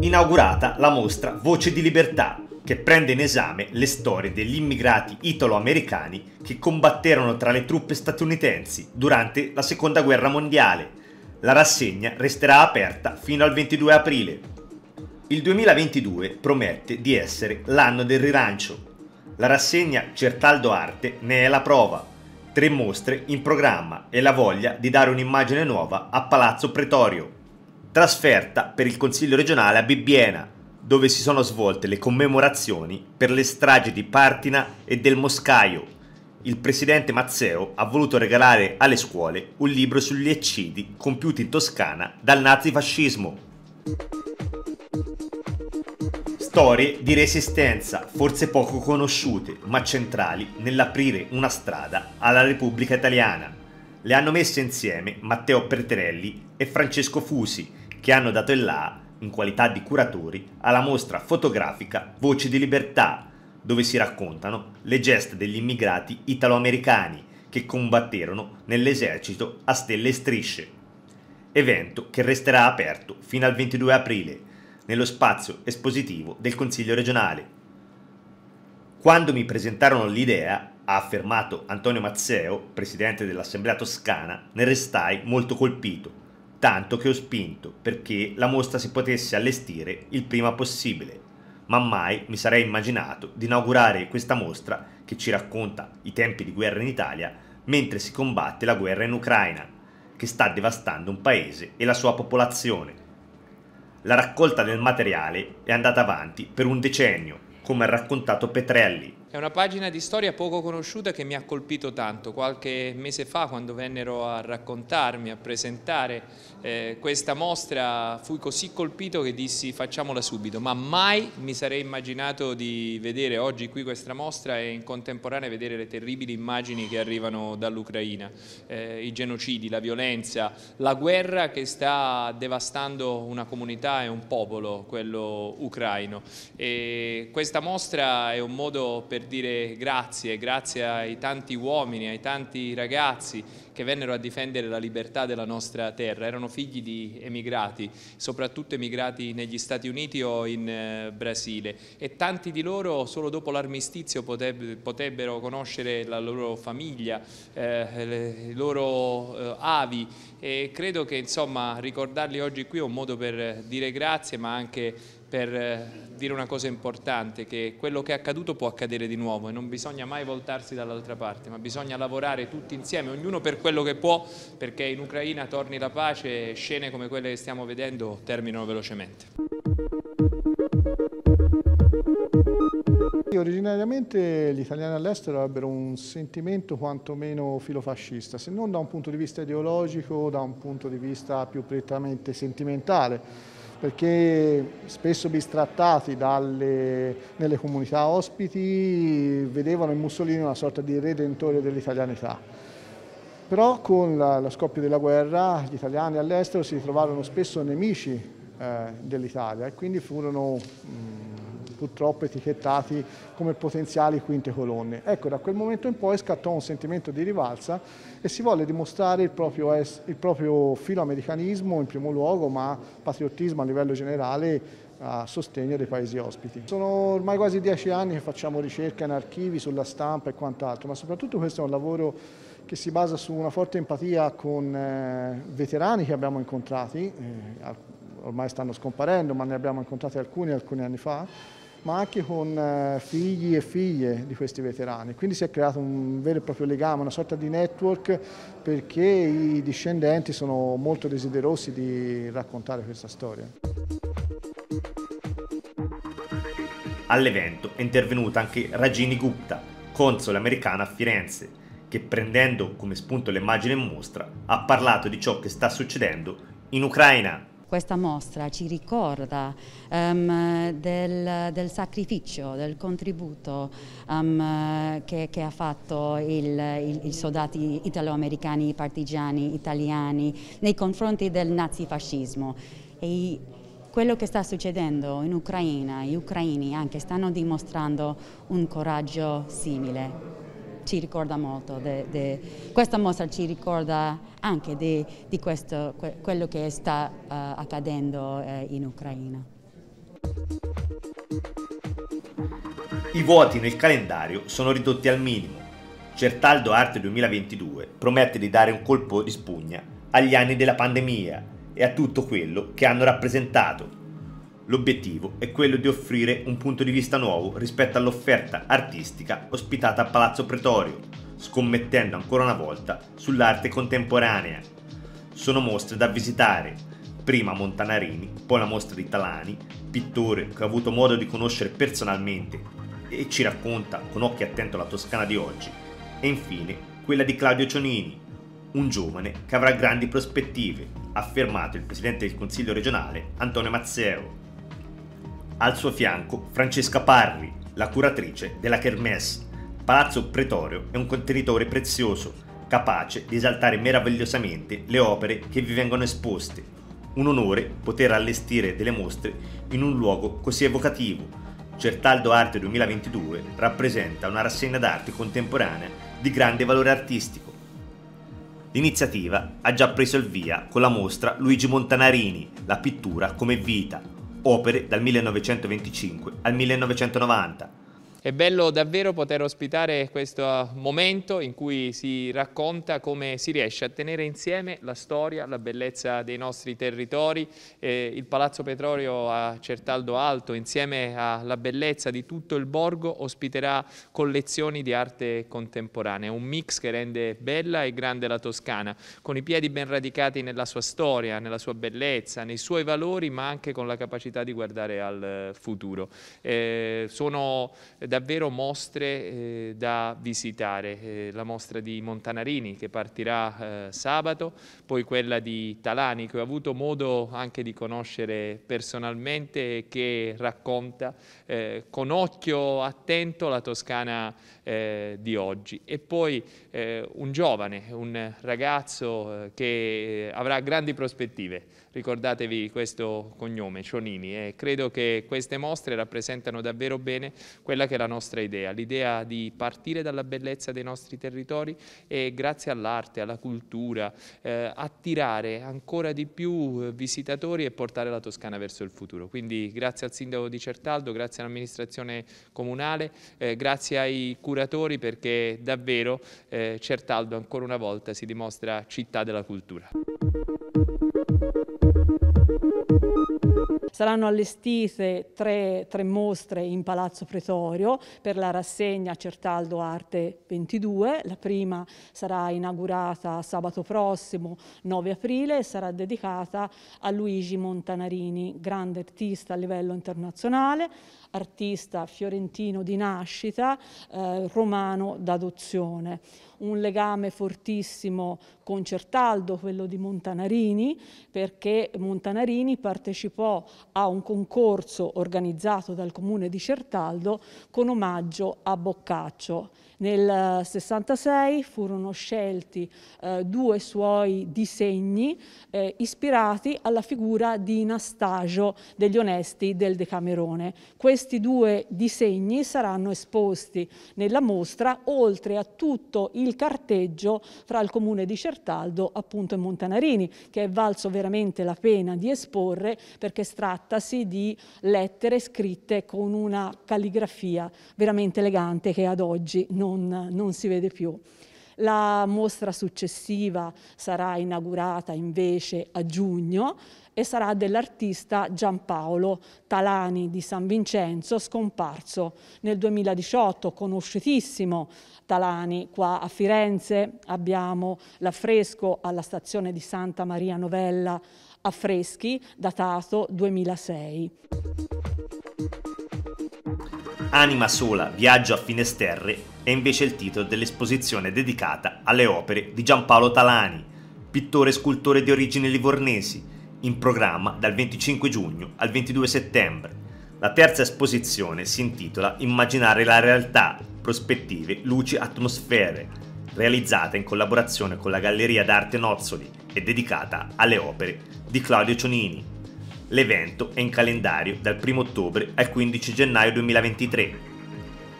Inaugurata la mostra Voce di Libertà, che prende in esame le storie degli immigrati italo-americani che combatterono tra le truppe statunitensi durante la Seconda Guerra Mondiale. La rassegna resterà aperta fino al 22 aprile. Il 2022 promette di essere l'anno del rilancio. La rassegna Certaldo Arte ne è la prova. Tre mostre in programma e la voglia di dare un'immagine nuova a Palazzo Pretorio. Trasferta per il Consiglio regionale a Bibbiena, dove si sono svolte le commemorazioni per le stragi di Partina e del Moscaio. Il presidente Mazzeo ha voluto regalare alle scuole un libro sugli eccidi compiuti in Toscana dal nazifascismo. Storie di resistenza, forse poco conosciute, ma centrali nell'aprire una strada alla Repubblica Italiana. Le hanno messe insieme Matteo Preterelli e Francesco Fusi, che hanno dato il là in qualità di curatori, alla mostra fotografica Voci di Libertà, dove si raccontano le gesta degli immigrati italo-americani che combatterono nell'esercito a stelle e strisce. Evento che resterà aperto fino al 22 aprile nello spazio espositivo del Consiglio regionale. Quando mi presentarono l'idea, ha affermato Antonio Mazzeo, presidente dell'Assemblea toscana, ne restai molto colpito tanto che ho spinto perché la mostra si potesse allestire il prima possibile, ma mai mi sarei immaginato di inaugurare questa mostra che ci racconta i tempi di guerra in Italia mentre si combatte la guerra in Ucraina, che sta devastando un paese e la sua popolazione. La raccolta del materiale è andata avanti per un decennio, come ha raccontato Petrelli, è una pagina di storia poco conosciuta che mi ha colpito tanto. Qualche mese fa, quando vennero a raccontarmi, a presentare eh, questa mostra, fui così colpito che dissi facciamola subito, ma mai mi sarei immaginato di vedere oggi qui questa mostra e in contemporanea vedere le terribili immagini che arrivano dall'Ucraina, eh, i genocidi, la violenza, la guerra che sta devastando una comunità e un popolo, quello ucraino. E questa mostra è un modo per per dire grazie, grazie ai tanti uomini, ai tanti ragazzi che vennero a difendere la libertà della nostra terra. Erano figli di emigrati, soprattutto emigrati negli Stati Uniti o in eh, Brasile e tanti di loro solo dopo l'armistizio potebbero conoscere la loro famiglia, eh, i loro eh, avi e credo che insomma ricordarli oggi qui è un modo per dire grazie ma anche per eh, dire una cosa importante, che quello che è accaduto può accadere di nuovo e non bisogna mai voltarsi dall'altra parte, ma bisogna lavorare tutti insieme, ognuno per quello che può, perché in Ucraina torni la pace e scene come quelle che stiamo vedendo terminano velocemente. Originariamente gli italiani all'estero avrebbero un sentimento quantomeno filofascista, se non da un punto di vista ideologico, da un punto di vista più prettamente sentimentale perché spesso bistrattati dalle, nelle comunità ospiti vedevano in Mussolini una sorta di redentore dell'italianità. Però con la, lo scoppio della guerra gli italiani all'estero si ritrovarono spesso nemici eh, dell'Italia e quindi furono mh, purtroppo etichettati come potenziali quinte colonne. Ecco, da quel momento in poi scattò un sentimento di rivalsa e si volle dimostrare il proprio, il proprio filoamericanismo in primo luogo, ma patriottismo a livello generale a sostegno dei paesi ospiti. Sono ormai quasi dieci anni che facciamo ricerca in archivi, sulla stampa e quant'altro, ma soprattutto questo è un lavoro che si basa su una forte empatia con eh, veterani che abbiamo incontrati, eh, ormai stanno scomparendo, ma ne abbiamo incontrati alcuni alcuni anni fa, ma anche con eh, figli e figlie di questi veterani. Quindi si è creato un vero e proprio legame, una sorta di network perché i discendenti sono molto desiderosi di raccontare questa storia. All'evento è intervenuta anche Rajini Gupta, console americana a Firenze, che prendendo come spunto l'immagine in mostra ha parlato di ciò che sta succedendo in Ucraina questa mostra ci ricorda um, del, del, sacrificio, del contributo um, che, che, ha fatto i soldati italo-americani, partigiani italiani nei confronti del nazifascismo. E quello che sta succedendo in Ucraina, gli ucraini anche stanno dimostrando un coraggio simile. Ci ricorda molto, de, de, questa mostra ci ricorda anche di, di questo, quello che sta uh, accadendo uh, in Ucraina. I vuoti nel calendario sono ridotti al minimo. Certaldo Arte 2022 promette di dare un colpo di spugna agli anni della pandemia e a tutto quello che hanno rappresentato. L'obiettivo è quello di offrire un punto di vista nuovo rispetto all'offerta artistica ospitata a Palazzo Pretorio, scommettendo ancora una volta sull'arte contemporanea. Sono mostre da visitare, prima Montanarini, poi la mostra di Talani, pittore che ho avuto modo di conoscere personalmente e ci racconta con occhi attento la Toscana di oggi, e infine quella di Claudio Cionini, un giovane che avrà grandi prospettive, ha affermato il presidente del Consiglio regionale Antonio Mazzeo. Al suo fianco Francesca Parri, la curatrice della Kermesse. Palazzo Pretorio è un contenitore prezioso, capace di esaltare meravigliosamente le opere che vi vengono esposte. Un onore poter allestire delle mostre in un luogo così evocativo, Certaldo Arte 2022 rappresenta una rassegna d'arte contemporanea di grande valore artistico. L'iniziativa ha già preso il via con la mostra Luigi Montanarini, La pittura come vita, opere dal 1925 al 1990, è bello davvero poter ospitare questo momento in cui si racconta come si riesce a tenere insieme la storia, la bellezza dei nostri territori. Eh, il Palazzo Petrolio a Certaldo Alto, insieme alla bellezza di tutto il borgo, ospiterà collezioni di arte contemporanea, un mix che rende bella e grande la Toscana, con i piedi ben radicati nella sua storia, nella sua bellezza, nei suoi valori, ma anche con la capacità di guardare al futuro. Eh, sono davvero mostre eh, da visitare, eh, la mostra di Montanarini che partirà eh, sabato, poi quella di Talani che ho avuto modo anche di conoscere personalmente e che racconta eh, con occhio attento la Toscana eh, di oggi. E poi eh, un giovane, un ragazzo che avrà grandi prospettive, ricordatevi questo cognome, Cionini e credo che queste mostre rappresentano davvero bene quella che la nostra idea, l'idea di partire dalla bellezza dei nostri territori e grazie all'arte, alla cultura, eh, attirare ancora di più eh, visitatori e portare la Toscana verso il futuro. Quindi grazie al Sindaco di Certaldo, grazie all'amministrazione comunale, eh, grazie ai curatori perché davvero eh, Certaldo ancora una volta si dimostra città della cultura. Saranno allestite tre, tre, mostre in Palazzo Pretorio per la rassegna Certaldo Arte 22. La prima sarà inaugurata sabato prossimo, 9 aprile, e sarà dedicata a Luigi Montanarini, grande artista a livello internazionale, artista fiorentino di nascita, eh, romano d'adozione un legame fortissimo con Certaldo, quello di Montanarini, perché Montanarini partecipò a un concorso organizzato dal comune di Certaldo con omaggio a Boccaccio. Nel 66 furono scelti eh, due suoi disegni eh, ispirati alla figura di Anastasio degli Onesti del Decamerone. Questi due disegni saranno esposti nella mostra oltre a tutto il carteggio fra il comune di Certaldo appunto e Montanarini che è valso veramente la pena di esporre perché trattasi di lettere scritte con una calligrafia veramente elegante che ad oggi non non, non si vede più. La mostra successiva sarà inaugurata invece a giugno e sarà dell'artista Giampaolo Talani di San Vincenzo, scomparso nel 2018, conosciutissimo Talani. Qua a Firenze abbiamo l'affresco alla stazione di Santa Maria Novella affreschi, datato 2006. Anima sola, viaggio a Finesterre è invece il titolo dell'esposizione dedicata alle opere di Giampaolo Talani, pittore e scultore di origini livornesi, in programma dal 25 giugno al 22 settembre. La terza esposizione si intitola Immaginare la realtà, prospettive, luci, atmosfere, realizzata in collaborazione con la Galleria d'Arte Nozzoli e dedicata alle opere di Claudio Cionini. L'evento è in calendario dal 1 ottobre al 15 gennaio 2023.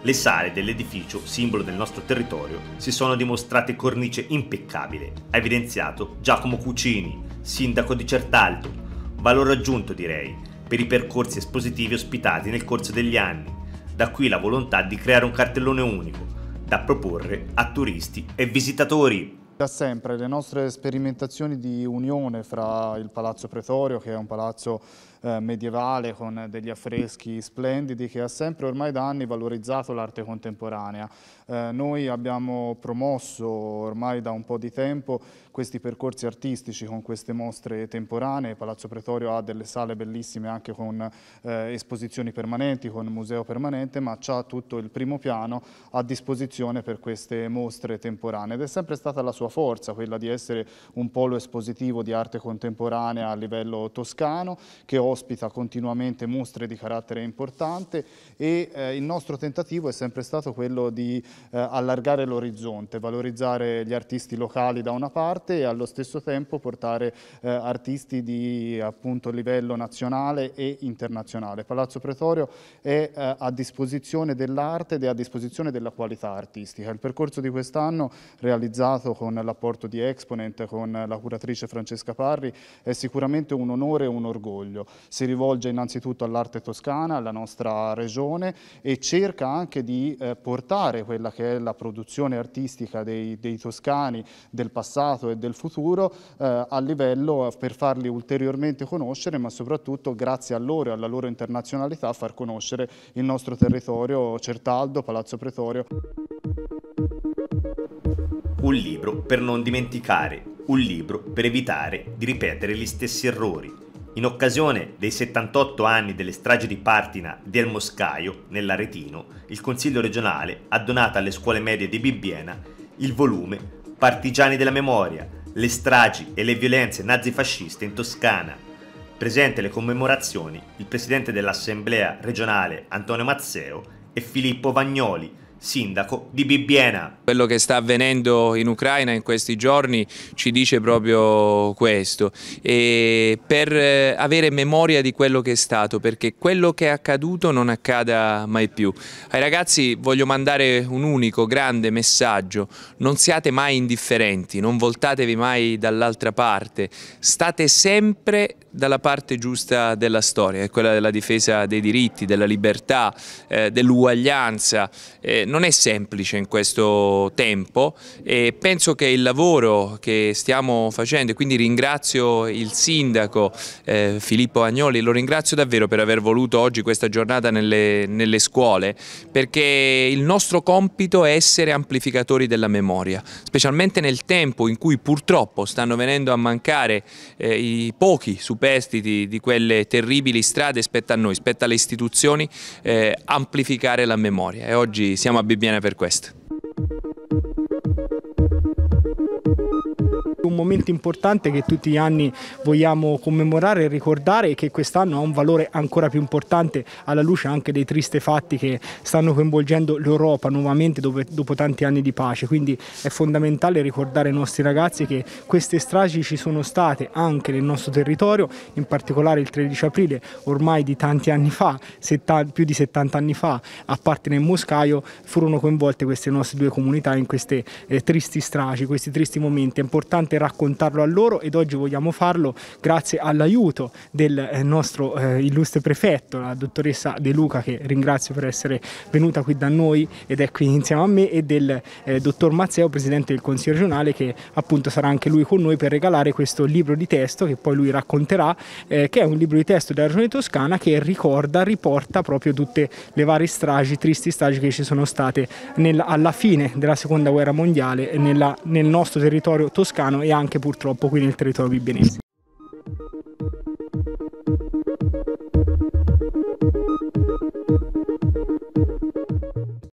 Le sale dell'edificio, simbolo del nostro territorio, si sono dimostrate cornice impeccabile, ha evidenziato Giacomo Cucini, sindaco di Certaldo. Valore aggiunto direi, per i percorsi espositivi ospitati nel corso degli anni. Da qui la volontà di creare un cartellone unico, da proporre a turisti e visitatori. Da sempre le nostre sperimentazioni di unione fra il Palazzo Pretorio, che è un palazzo eh, medievale con degli affreschi splendidi che ha sempre ormai da anni valorizzato l'arte contemporanea. Eh, noi abbiamo promosso ormai da un po' di tempo questi percorsi artistici con queste mostre temporanee. Palazzo Pretorio ha delle sale bellissime anche con eh, esposizioni permanenti, con museo permanente, ma ha tutto il primo piano a disposizione per queste mostre temporanee ed è sempre stata la sua forza, quella di essere un polo espositivo di arte contemporanea a livello toscano che ospita continuamente mostre di carattere importante e eh, il nostro tentativo è sempre stato quello di eh, allargare l'orizzonte, valorizzare gli artisti locali da una parte e allo stesso tempo portare eh, artisti di appunto, livello nazionale e internazionale. Palazzo Pretorio è eh, a disposizione dell'arte ed è a disposizione della qualità artistica. Il percorso di quest'anno realizzato con l'apporto di Exponent, con la curatrice Francesca Parri, è sicuramente un onore e un orgoglio si rivolge innanzitutto all'arte toscana, alla nostra regione e cerca anche di eh, portare quella che è la produzione artistica dei, dei toscani del passato e del futuro eh, a livello per farli ulteriormente conoscere ma soprattutto grazie a loro e alla loro internazionalità far conoscere il nostro territorio Certaldo, Palazzo Pretorio. Un libro per non dimenticare, un libro per evitare di ripetere gli stessi errori in occasione dei 78 anni delle stragi di Partina del Moscaio, nell'Aretino, il Consiglio regionale ha donato alle scuole medie di Bibbiena il volume Partigiani della memoria, le stragi e le violenze nazifasciste in Toscana. Presente alle commemorazioni il presidente dell'Assemblea regionale Antonio Mazzeo e Filippo Vagnoli, sindaco di Bibbiena. Quello che sta avvenendo in Ucraina in questi giorni ci dice proprio questo e per eh, avere memoria di quello che è stato perché quello che è accaduto non accada mai più. Ai ragazzi voglio mandare un unico grande messaggio, non siate mai indifferenti, non voltatevi mai dall'altra parte, state sempre dalla parte giusta della storia, quella della difesa dei diritti, della libertà, eh, dell'uguaglianza. Eh, non è semplice in questo tempo e penso che il lavoro che stiamo facendo, quindi ringrazio il sindaco eh, Filippo Agnoli, lo ringrazio davvero per aver voluto oggi questa giornata nelle, nelle scuole, perché il nostro compito è essere amplificatori della memoria, specialmente nel tempo in cui purtroppo stanno venendo a mancare eh, i pochi superstiti di quelle terribili strade, spetta a noi, spetta alle istituzioni eh, amplificare la memoria. E oggi siamo a Bibbiena per questo. Un momento importante che tutti gli anni vogliamo commemorare e ricordare e che quest'anno ha un valore ancora più importante alla luce anche dei tristi fatti che stanno coinvolgendo l'Europa nuovamente dopo, dopo tanti anni di pace. Quindi è fondamentale ricordare ai nostri ragazzi che queste stragi ci sono state anche nel nostro territorio, in particolare il 13 aprile ormai di tanti anni fa, più di 70 anni fa, a parte nel Moscaio, furono coinvolte queste nostre due comunità in queste eh, tristi stragi, questi tristi momenti. È importante raccontarlo a loro ed oggi vogliamo farlo grazie all'aiuto del eh, nostro eh, illustre prefetto, la dottoressa De Luca che ringrazio per essere venuta qui da noi ed è qui insieme a me e del eh, dottor Mazzeo, presidente del Consiglio regionale che appunto sarà anche lui con noi per regalare questo libro di testo che poi lui racconterà, eh, che è un libro di testo della regione toscana che ricorda, riporta proprio tutte le varie stragi, tristi stragi che ci sono state nel, alla fine della seconda guerra mondiale nella, nel nostro territorio toscano e anche purtroppo qui nel territorio bibbienese.